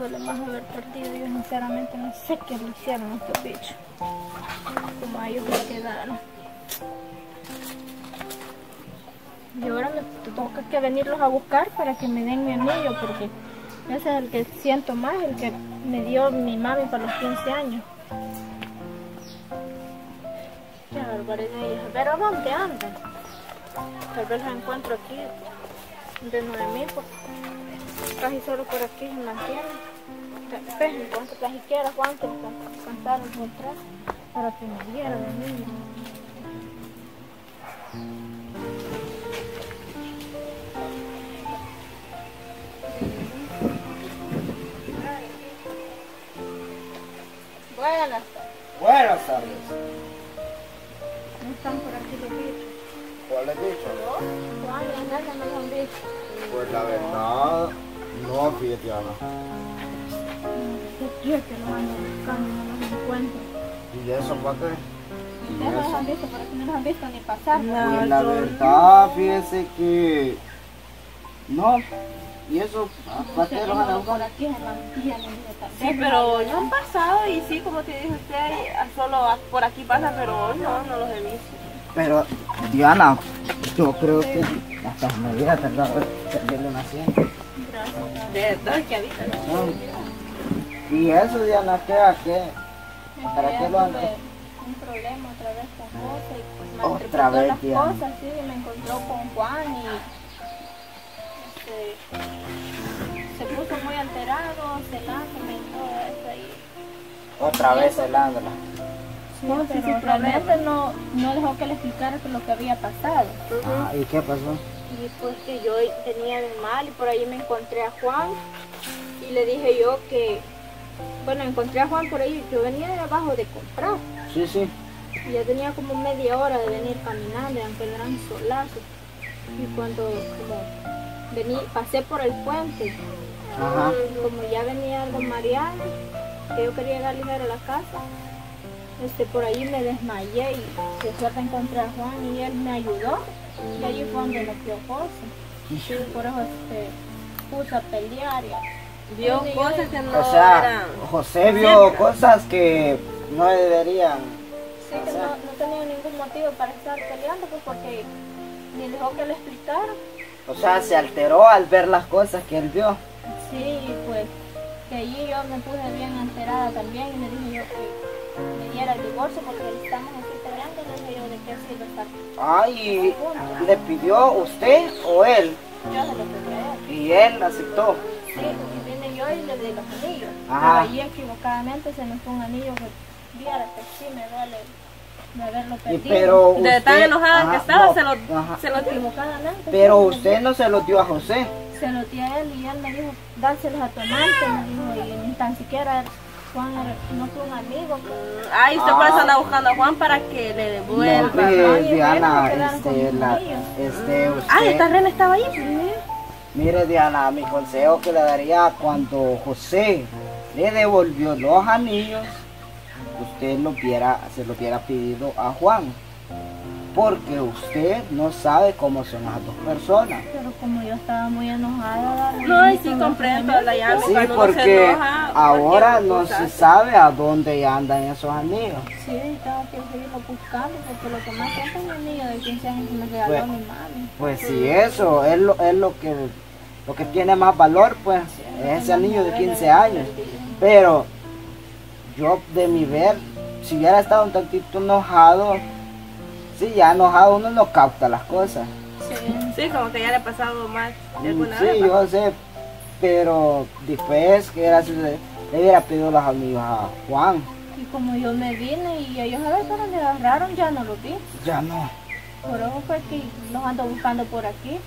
duele más haber perdido. Yo sinceramente no sé qué le hicieron a estos bichos. Como a ellos les quedaron. Y ahora me toca que venirlos a buscar para que me den mi anillo porque ese es el que siento más, el que me dio mi mami para los 15 años. Qué barbaridad. A dónde andan. Tal vez la encuentro aquí de Noemí, porque casi solo por aquí se mantienen. Pues, en cuanto cantaron encontrar para que me diera de mí. Buenas tardes. Buenas tardes. No están por aquí los bichos. ¿Cuál es dicho? ¿No? Juan Andrés no han visto. Pues la verdad, no, fíjate, Ana. ¿Qué quiere que los ando buscando y no los encuentro? ¿Y eso para qué? ¿Y Ustedes no los han visto, por aquí no los han visto ni pasar. Pues la verdad, fíjese que... No. ¿Y eso? ¿Para qué los anda por buscando? aquí mantienen. Sí, pero no han pasado y sí, como te dije usted, solo por aquí pasa, pero hoy no, no los he visto. Pero, Diana, yo creo que hasta me hubiera tardado perderle una sienta. De verdad que habita. ¿Y eso, Diana, qué? ¿A qué? ¿Para qué lo han anda? Un problema otra vez con José y pues me Otra vez, las Diana. cosas, sí, me encontró con Juan y este, se puso muy alterado, celándome y todo eso y Otra vez celándola. Sí, pero realmente no, no dejó que le explicara que lo que había pasado. Ah, ¿y qué pasó? Y pues que yo tenía de mal y por ahí me encontré a Juan y le dije yo que, bueno, encontré a Juan por ahí, yo venía de abajo de comprar Sí, sí. y ya tenía como media hora de venir caminando, aunque el gran solazo. Y cuando como vení, pasé por el puente, Ajá. como ya venía algo mareada, que yo quería llegar ligero a la casa, este, por ahí me desmayé y de suerte encontré a Juan y él me ayudó. Y allí fue donde lo quedó José. Sí, por eso este, puso a pelear. y- Vio cosas que no O sea, eran. José vio cosas que no deberían. Sí, que no, no tenía ningún motivo para estar peleando, pues porque ni dejó que le explicara. O sea, se alteró al ver las cosas que él vio. Sí, y pues que allí yo me puse bien enterada también y le dije yo que me diera el divorcio porque estamos aquí peleando, le dije yo de qué sirve estar. Ay, ¿le pidió usted o él? Yo se lo pedí a él. Y él aceptó. Sí, y vine yo y le di los anillos. Ajá. Pero allí equivocadamente se me fue un anillo que viera que sí me duele de haberlo Y perdido. pero De usted, tan enojada Ajá, que estaba, no, se lo, ajá. se lo dio. Equivocadamente. Pero usted no se lo dio a José. Se lo di a él y él me dijo, dárselos a tu amante, me dijo, y ni tan siquiera Juan no fue un amigo. pues. Ay, usted por eso anda buscando a Juan para que le No, devuelva. hombre, Ay, Diana, este, la, este, usted, Ay, esta rena estaba ahí. mire Diana, mi consejo que le daría cuando José le devolvió los anillos, usted lo hubiera, se lo hubiera pedido a Juan, porque usted no sabe cómo son las dos personas. Pero como yo estaba muy enojada. No, y sí comprendo la llave. Sí, porque enoja, ahora no se sabe a dónde andan esos anillos. Sí, tengo que seguirlo buscando porque lo que más siento es mi anillo de 15 años que me regaló Pues- mi mami. Pues sí, eso es lo, es lo que lo que tiene más valor, pues, es ese anillo de 15 años. Pero yo de mi ver, si hubiera estado un tantito enojado, sí, ya enojado uno no capta las cosas. Sí. Sí, como que ya le ha pasado más de alguna Sí, vez. yo sé, pero después que gracias le, le hubiera pedido los amigos a Juan, Y como yo me vine y ellos a ver para dónde agarraron, ya no los vi. ya no. Por eso fue que los ando buscando por aquí.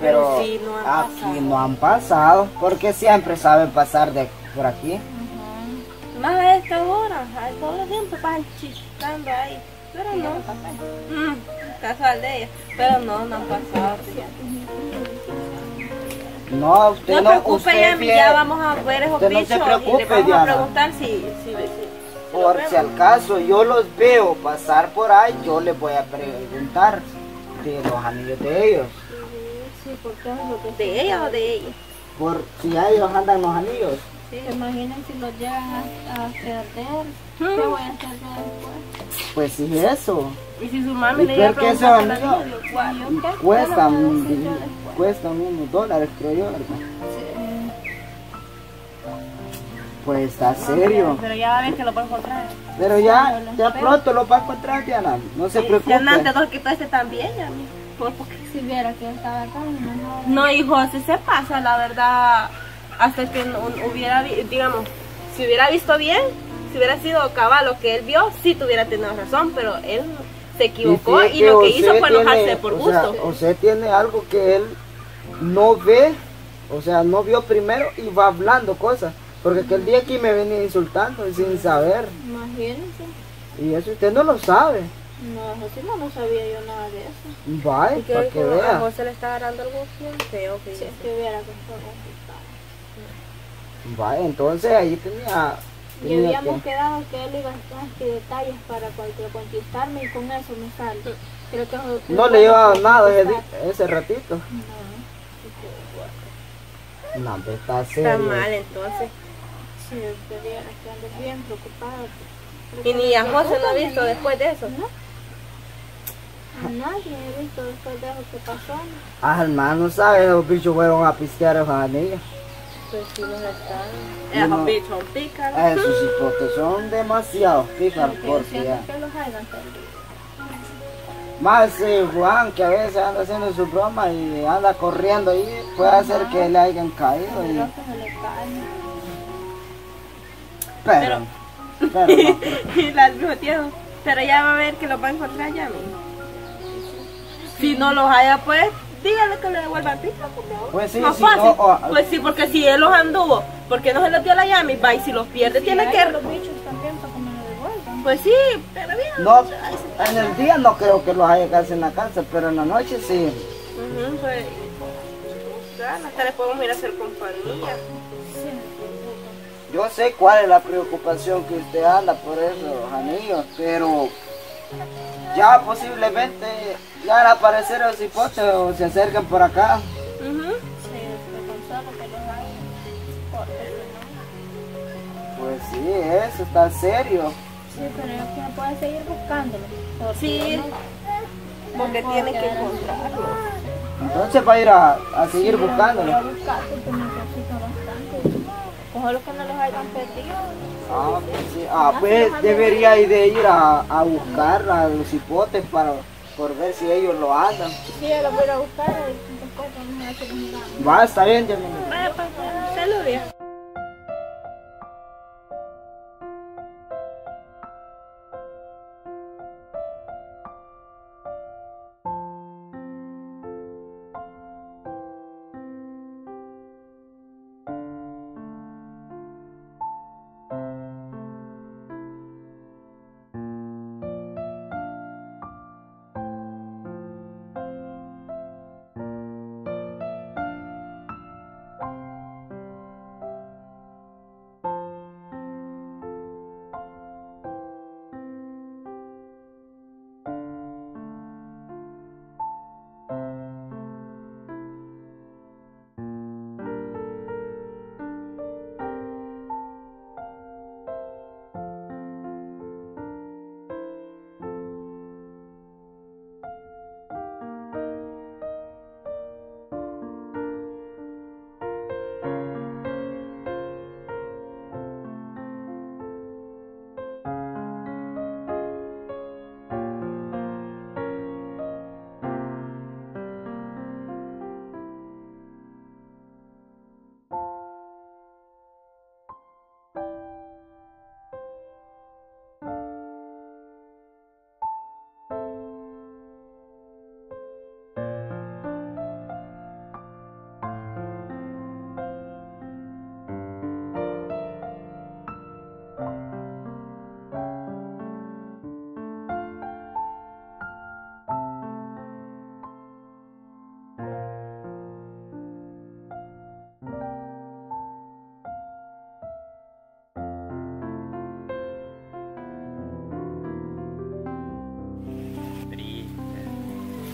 Pero Pero sí, no han aquí pasado. no han pasado, porque siempre saben pasar de por aquí. Más a esta hora, todo el tiempo pasan chiscando ahí. Pero no. Mm, casual de ella. Pero no, no han pasado. No, usted No no, se preocupe, usted ya, ya vamos a ver esos usted no se bichos y le vamos Diana. a preguntar si, si, si, Por si al caso yo los veo pasar por ahí, yo les voy a preguntar de los anillos de ellos. Sí, es lo que ¿De ella o de ella? por si a ellos andan los anillos. Sí. ¿Se imaginan si los llegan a, a perder? ¿Qué voy a hacer yo después? Pues sí, eso. Y si su mami ¿Y le iba a por qué se preguntar por van? la niña, yo, guau. ¿Y yo qué? ¿Qué le Cuestan, voy a decir yo después? cuestan unos dólares, creo yo, ¿verdad? Sí. Pues está serio. Pero ya va a ver que lo puede encontrar. Pero ya, ya pronto lo va a encontrar, Diana. No se preocupe. Ya antes dos quitó este también, ya. mi. Por poquito. Si viera que yo estaba acá, mamá. No, y José se pasa, la verdad, hasta que no hubiera, digamos, si hubiera visto bien, si hubiera sido cabal lo que él vio, sí tuviera tenido razón, pero él se equivocó y, lo que hizo fue tiene- enojarse por o sea, gusto. usted tiene algo que él no ve, o sea, no vio primero y va hablando cosas. Porque aquel día aquí me venía insultando sin saber. Imagínense. Y eso usted no lo sabe. No, sí no, no sabía yo nada de eso. Vaya, que para que a vea. José le está agarrando algo bien feo. que Si es que viera que fue complicado. Vaya, entonces ahí tenía... Y habíamos que- quedado que él iba a estar que detalles para conquistarme y con eso me sale. Creo que No le llevaba nada ese, ese ratito. No, No, está serio. Está mal entonces. viera que ando bien preocupado. Y ni a José lo ha visto después de eso. No. A nadie he visto después de eso que pasó. Ah, hermano, ¿sabes? Los bichos fueron a pistear a esa anillas. Pues sí, los están. Esos bichos. Esos hipotes son demasiado pícaros Porque ya. siento que los hayan perdido. Más eh, Juan, que a veces anda haciendo su broma y anda corriendo ahí, puede hacer que le hayan caído. y- pero, pero no. y la al mismo tiempo. Pero ya va a ver que los va a encontrar ya, mi. Si no los haya, pues, dígale que le devuelva el pico. Pues sí, Más sí, fácil. o- o- Pues sí, porque si él los anduvo, porque no se los dio la Yami, va y si los pierde, tiene que. los bichos también para que me lo devuelvan. Pues sí, pero bien. no, en el día no creo que los haya casi en la casa, pero en la noche sí. Pues. Claro, hasta le podemos ir a hacer compañía. Yo sé cuál es la preocupación que usted anda por esos anillos, pero ya posiblemente ya al aparecer los hipotes o se acercan por acá. Porque no. Pues sí, eso está serio. Sí, pero yo que puedo seguir buscándolo. porque Sí. no- Porque no tiene que encontrarlos. Entonces va a ir a, a seguir buscándolo. a buscar porque necesito bastante. Ojalá que no los hayan perdido. Ah, pues, sí. Ah, pues debería ir de ir a, a buscar a los hipotes para por ver si ellos lo andan. Sí, yo los voy a buscar a. Va, está bien, ya Vaya, pues, saludos.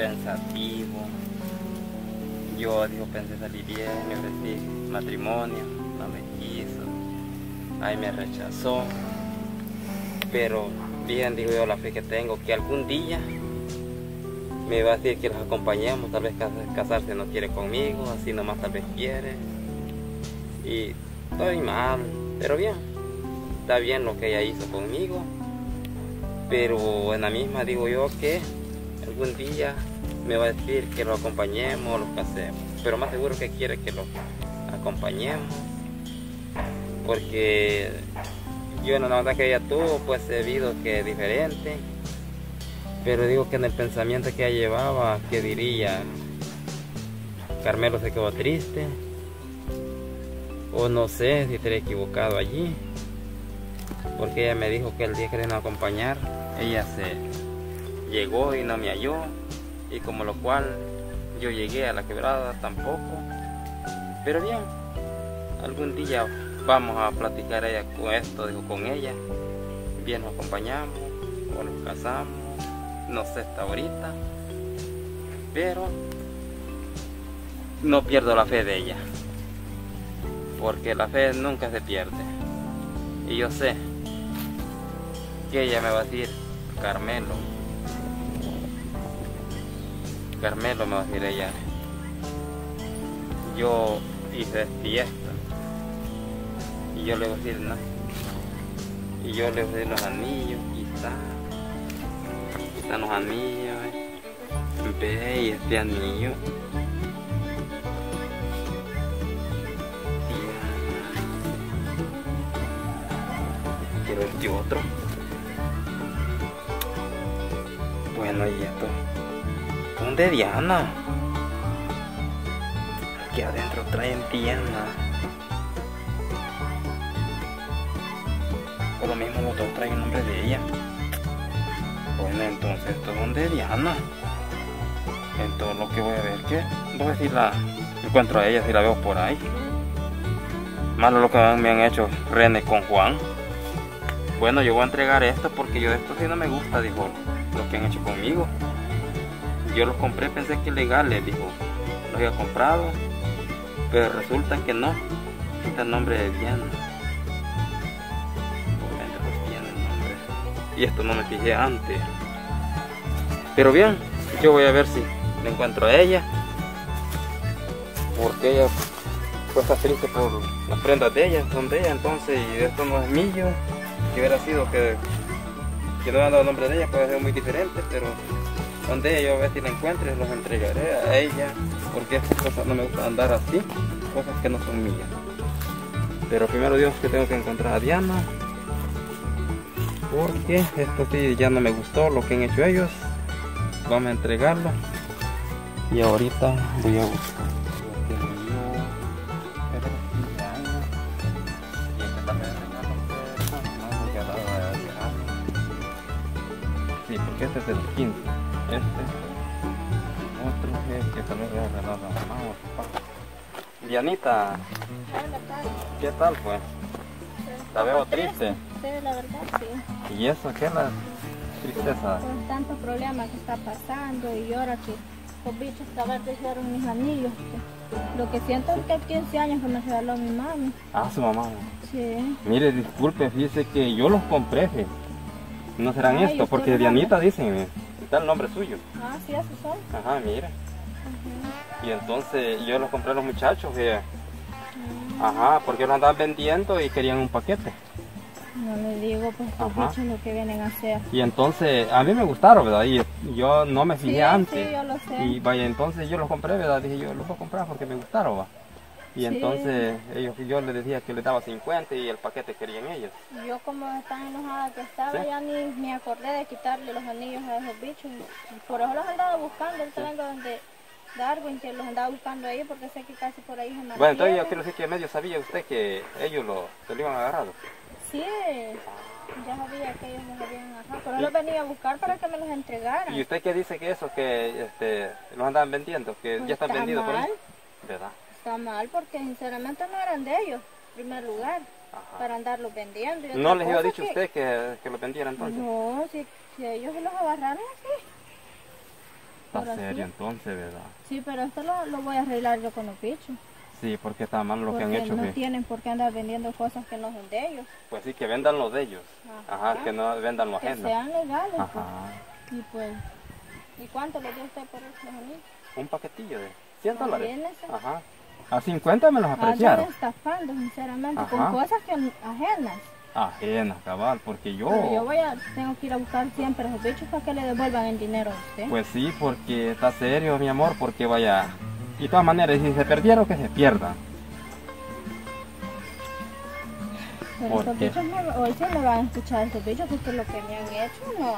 Pensativo. yo digo, pensé salir bien, me ofrecí matrimonio, no me quiso, ahí me rechazó, pero bien, digo yo, la fe que tengo, que algún día me va a decir que los acompañemos, tal vez cas- casarse no quiere conmigo, así nomás tal vez quiere, y estoy mal, pero bien, está bien lo que ella hizo conmigo, pero en la misma digo yo que algún día me va a decir que lo acompañemos, lo casemos, pero más seguro que quiere que lo acompañemos, porque yo en la onda que ella tuvo, pues he visto que es diferente, pero digo que en el pensamiento que ella llevaba, que diría, Carmelo se quedó triste, o no sé si estaré equivocado allí, porque ella me dijo que el día que le iban a acompañar, ella se llegó y no me halló, y como lo cual yo llegué a la quebrada tampoco, pero bien, algún día vamos a platicar ella con esto, dijo con ella, bien nos acompañamos, o nos casamos, no sé hasta ahorita, pero no pierdo la fe de ella, porque la fe nunca se pierde, y yo sé que ella me va a decir, Carmelo, Carmelo me va a decir ella, yo hice fiesta, y yo le voy a decir, no, y yo le voy a decir los anillos, quizás, están los anillos, ve y este anillo, quiero este otro, bueno y esto, ¿dónde Diana? Aquí adentro traen Diana. Por lo mismo los dos traen el nombre de ella. Bueno, entonces, ¿esto dónde es Diana? Entonces lo que voy a ver, ¿qué? Voy a decir la encuentro a ella si la veo por ahí. Malo lo que me han hecho René con Juan. Bueno, yo voy a entregar esto porque yo de esto sí no me gusta, dijo, lo que han hecho conmigo. Yo los compré, pensé que legales, dijo. Los había comprado, pero resulta que no. Está el nombre de Diana. Pues. Y esto no me fijé antes. Pero bien, yo voy a ver si le encuentro a ella. Porque ella pues está triste por las prendas de ella, son de ella, entonces, y esto no es mío. Que hubiera sido que, que no han dado el nombre de ella, puede ser muy diferente, pero son de ella, yo a ver si la encuentro los entregaré a ella. Porque estas cosas no me gusta andar así, cosas que no son mías. Pero primero Dios que tengo que encontrar a Diana. Porque esto sí ya no me gustó lo que han hecho ellos. Vamos a entregarlo. Y ahorita voy a buscar. Mío es de los 15 años. Y también es regalo, pero no me ha dado a llegar. Sí, porque este es los 15. Este otro es que tal vez voy a mamá o papá. Dianita. ¿qué tal pues? La veo triste. Sí, la verdad, sí. ¿Y eso qué es la tristeza? Con tantos problemas que está pasando y ahora que los bichos acabar de hicieron mis anillos. Lo que siento es que hay 15 años que me regaló mi mami. Ah, su mamá. Sí. Mire, disculpe, fíjese que yo los compré. No serán Ay, estos, usted porque Dianita dicen, eh, está el nombre suyo. Ah, sí, esos son. Ajá, mire. Y entonces yo los compré a los muchachos, je. Ajá, porque los andaban vendiendo y querían un paquete. No le digo, pues bichos lo que vienen a hacer. Y entonces, a mí me gustaron, ¿verdad? Y yo no me fijé Sí, antes. sí, yo lo sé. Y vaya, entonces yo los compré, ¿verdad? Dije yo los voy a comprar porque me gustaron, ¿va? Y Sí. entonces ellos, yo les decía que les daba 50 y el paquete querían ellos. Yo como tan enojada que estaba, Sí. ya ni me acordé de quitarle los anillos a esos bichos. Por eso los andaba buscando. Ahorita vengo donde Darwin, que los andaba buscando ahí porque sé que casi por ahí se mantienen. Bueno, entonces yo quiero decir que medio sabía usted que ellos lo, se lo iban a agarrar. Sí, ya sabía que ellos los habían agarrado. Pero los venía a buscar para que me los entregaran. ¿Y usted qué dice que eso, que este, los andaban vendiendo, que Pues ya están está vendidos por ahí? ¿Verdad? Está mal porque sinceramente no eran de ellos, en primer lugar, Ajá. para andarlos vendiendo. y ¿No les iba cosa dicho que- usted que, que los vendiera entonces? No, si, si ellos se los agarraron así. Está serio entonces, ¿verdad? Sí, pero esto lo, lo voy a arreglar yo con los bichos. Sí, porque está mal lo que han hecho. no que- tienen por qué andar vendiendo cosas que no son de ellos. Pues sí, que vendan los de ellos. Ajá. Ajá, que no vendan los Que ajenos. sean legales. pues. Ajá. Y pues, ¿y cuánto le dio usted por anillos? Un paquetillo de 100 dólares. Ajá. A 50 me los Andan apreciaron. estafando, sinceramente, Ajá. con cosas que ajenas. Ajenas, cabal, porque yo... Pero yo voy a, tengo que ir a buscar siempre esos bichos para que le devuelvan el dinero a usted. Pues sí, porque está serio, mi amor, porque vaya... Y de todas maneras, si se perdieron, que se pierdan. Pero ¿por estos qué? bichos me, hoy sí me van a escuchar estos bichos porque lo que me han hecho no,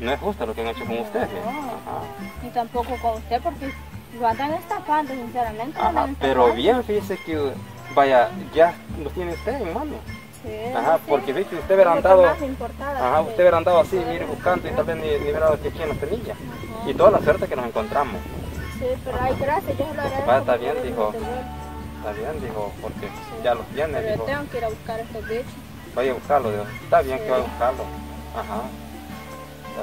No es justo lo que han hecho con ustedes. No. Ajá. ni tampoco con usted porque lo andan estafando, sinceramente. Ajá, andan pero estafando. bien, fíjese que, vaya, ya lo tiene usted en mano. Sí, Ajá, sí. porque ve que usted hubiera andado, ajá, usted hubiera andado así, mire, buscando y tal vez ni, ni hubiera dado que quién los tenía. Ajá. Y toda la suerte que nos encontramos. Sí, pero ay, gracias, yo lo agradezco. Va, está bien, dijo. Está bien, dijo, porque ya los tiene, Pero yo dijo. tengo que ir a buscar estos bichos. Vaya a buscarlo, dijo. Está bien que Sí. vaya a buscarlo. Ajá.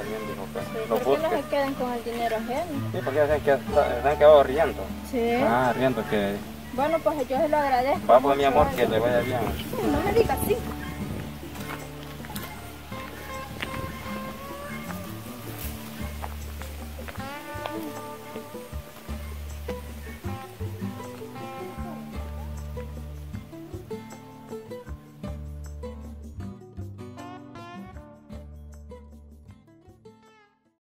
Bien, dijo, que Sí, lo ¿Por qué no busque. se queden con el dinero ajeno? Sí, porque se han quedado- se han quedado riendo. Sí. Ah, riendo que Bueno, pues yo se lo agradezco. va pues mi amor, ay. que le vaya bien. No me digas así.